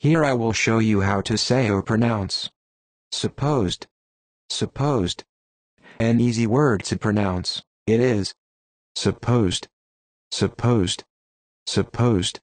Here I will show you how to say or pronounce. Supposed. Supposed. An easy word to pronounce. It is. Supposed. Supposed. Supposed.